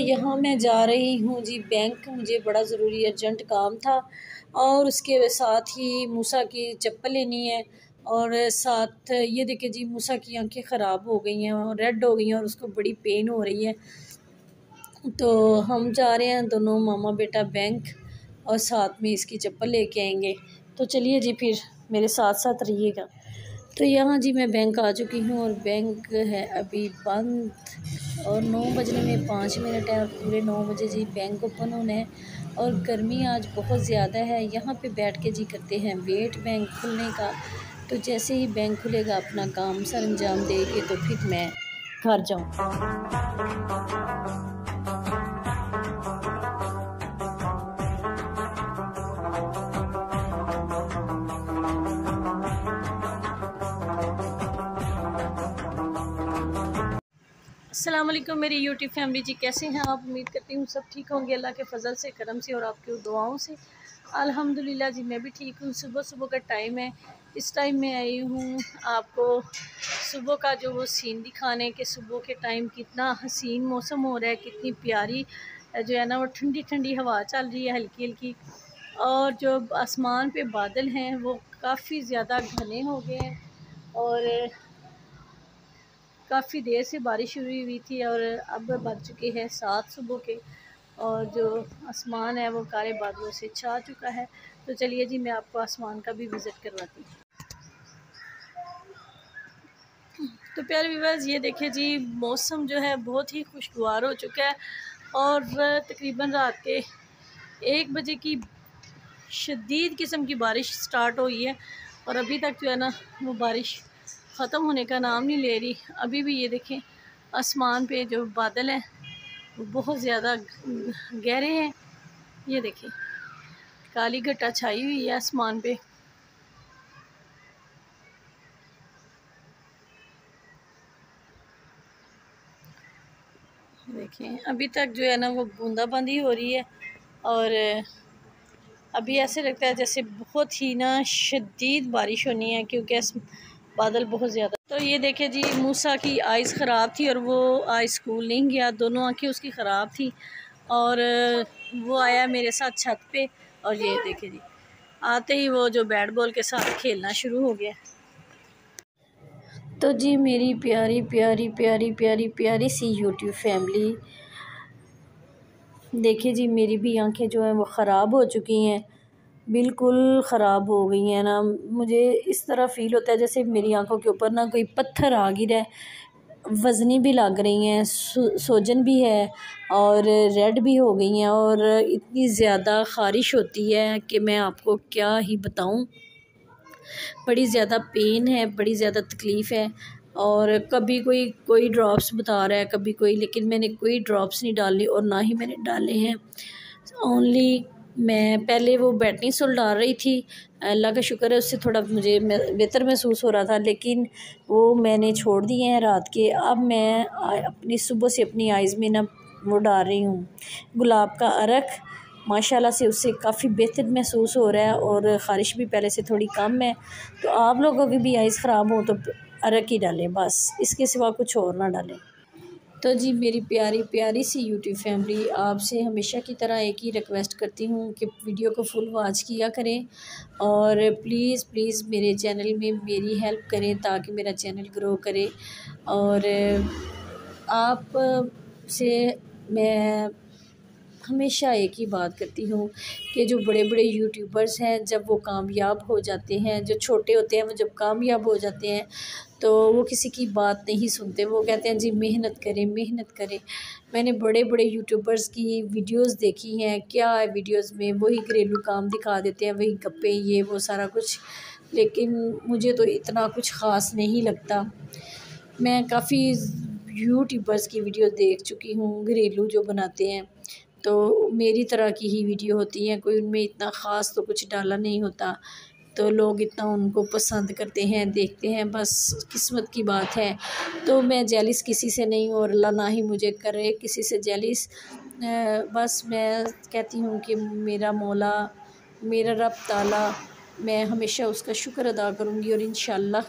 यहाँ मैं जा रही हूँ जी। बैंक मुझे बड़ा ज़रूरी अर्जेंट काम था और उसके साथ ही मूसा की चप्पल लेनी है और साथ ये देखिए जी, मूसा की आँखें ख़राब हो गई हैं और रेड हो गई हैं और उसको बड़ी पेन हो रही है। तो हम जा रहे हैं दोनों, मामा बेटा बैंक और साथ में इसकी चप्पल लेके आएँगे। तो चलिए जी, फिर मेरे साथ साथ रहिएगा। तो यहाँ जी मैं बैंक आ चुकी हूँ और बैंक है अभी बंद। और नौ बजने में पाँच मिनट है, और पूरे नौ बजे जी बैंक ओपन होना है। और गर्मी आज बहुत ज़्यादा है। यहाँ पे बैठ के जी करते हैं वेट बैंक खुलने का। तो जैसे ही बैंक खुलेगा, अपना काम सर अंजाम देगी तो फिर मैं घर जाऊँ। अस्सलाम मेरी यूट्यूब फैमिली जी, कैसे हैं आप? उम्मीद करती हूँ सब ठीक होंगे, अल्लाह के फ़ज़ल से, करम से और आपकी दुआओं से। अल्हम्दुलिल्लाह जी, मैं भी ठीक हूँ। सुबह सुबह का टाइम है। इस टाइम में आई हूँ आपको सुबह का जो वो सीन दिखाने के, सुबह के टाइम कितना हसीन मौसम हो रहा है, कितनी प्यारी जो है ना, वो ठंडी ठंडी हवा चल रही है हल्की हल्की और जो आसमान पे बादल हैं, वो काफ़ी ज़्यादा घने हो गए हैं। और काफ़ी देर से बारिश हुई हुई थी और अब बज चुके हैं सात सुबह के और जो आसमान है वो काले बादलों से छा चुका है। तो चलिए जी, मैं आपको आसमान का भी विज़िट करवाती हूँ। तो प्यारे विवाज ये देखिए जी, मौसम जो है बहुत ही खुशगवार हो चुका है और तकरीबन रात के एक बजे की शदीद किस्म की बारिश स्टार्ट हुई है और अभी तक जो है ना वो बारिश ख़त्म होने का नाम नहीं ले रही। अभी भी ये देखें, आसमान पे जो बादल हैं, वो बहुत ज़्यादा गहरे हैं। ये देखें, काली घटा छाई हुई है आसमान पे। देखें, अभी तक जो है ना, वो बूंदाबांदी हो रही है और अभी ऐसे लगता है जैसे बहुत ही ना शदीद बारिश होनी है, क्योंकि बादल बहुत ज़्यादा। तो ये देखे जी, मूसा की आइज़ ख़राब थी और वो आज स्कूल नहीं गया। दोनों आँखें उसकी ख़राब थी और वो आया मेरे साथ छत पे और ये देखे जी, आते ही वो जो बैट बॉल के साथ खेलना शुरू हो गया। तो जी मेरी प्यारी प्यारी प्यारी प्यारी प्यारी सी यूट्यूब फैमिली देखिए जी मेरी भी आँखें जो हैं वो ख़राब हो चुकी हैं। बिल्कुल ख़राब हो गई हैं ना। मुझे इस तरह फ़ील होता है जैसे मेरी आँखों के ऊपर ना कोई पत्थर आ गिरा है। वज़नी भी लग रही हैं सोजन भी है और रेड भी हो गई हैं और इतनी ज़्यादा ख़ारिश होती है कि मैं आपको क्या ही बताऊँ। बड़ी ज़्यादा पेन है, बड़ी ज़्यादा तकलीफ़ है और कभी कोई कोई ड्रॉप्स बता रहा है कभी कोई, लेकिन मैंने कोई ड्रॉप्स नहीं डाली और ना ही मैंने डाले हैं। ओनली मैं पहले वो बैटनी सोल डाल रही थी। अल्लाह का शुक्र है, उससे थोड़ा मुझे बेहतर महसूस हो रहा था, लेकिन वो मैंने छोड़ दिए हैं रात के। अब मैं अपनी, सुबह से अपनी आइज़ में ना वो डाल रही हूँ। गुलाब का अरक, माशाल्लाह से उससे काफ़ी बेहतर महसूस हो रहा है और ख़ारिश भी पहले से थोड़ी कम है। तो आप लोगों की भी आइज़ ख़राब हो तो अरक ही डालें, बस। इसके सिवा कुछ और ना डालें। तो जी, मेरी प्यारी प्यारी सी यूट्यूब फैमिली आपसे हमेशा की तरह एक ही रिक्वेस्ट करती हूँ कि वीडियो को फुल वॉच किया करें और प्लीज़ प्लीज़ मेरे चैनल में मेरी हेल्प करें ताकि मेरा चैनल ग्रो करे और आप से मैं हमेशा एक ही बात करती हूँ कि जो बड़े बड़े यूट्यूबर्स हैं, जब वो कामयाब हो जाते हैं, जो छोटे होते हैं, वो जब कामयाब हो जाते हैं तो वो किसी की बात नहीं सुनते। वो कहते हैं, जी, मेहनत करें मेहनत करें। मैंने बड़े बड़े यूट्यूबर्स की वीडियोस देखी हैं। क्या है वीडियोस में? वही घरेलू काम दिखा देते हैं, वही गप्पे, ये, वो, सारा कुछ। लेकिन मुझे तो इतना कुछ ख़ास नहीं लगता। मैं काफ़ी यूट्यूबर्स की वीडियो देख चुकी हूँ, घरेलू जो बनाते हैं। तो मेरी तरह की ही वीडियो होती हैं, कोई उनमें इतना ख़ास तो कुछ डाला नहीं होता। तो लोग इतना उनको पसंद करते हैं, देखते हैं, बस किस्मत की बात है। तो मैं जेलिस किसी से नहीं और अल्लाह ना ही मुझे करे, किसी से जेलिस बस मैं कहती हूँ कि मेरा मौला, मेरा रब ताला, मैं हमेशा उसका शुक्र अदा करूँगी और इन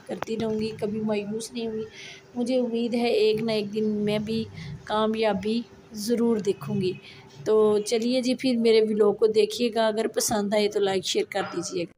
करती रहूँगी, कभी मायूस नहीं हुई मुझे उम्मीद है एक ना एक दिन मैं भी कामयाबी ज़रूर देखूँगी। तो चलिए जी, फिर मेरे व्लॉग को देखिएगा। अगर पसंद आए तो लाइक शेयर कर दीजिएगा।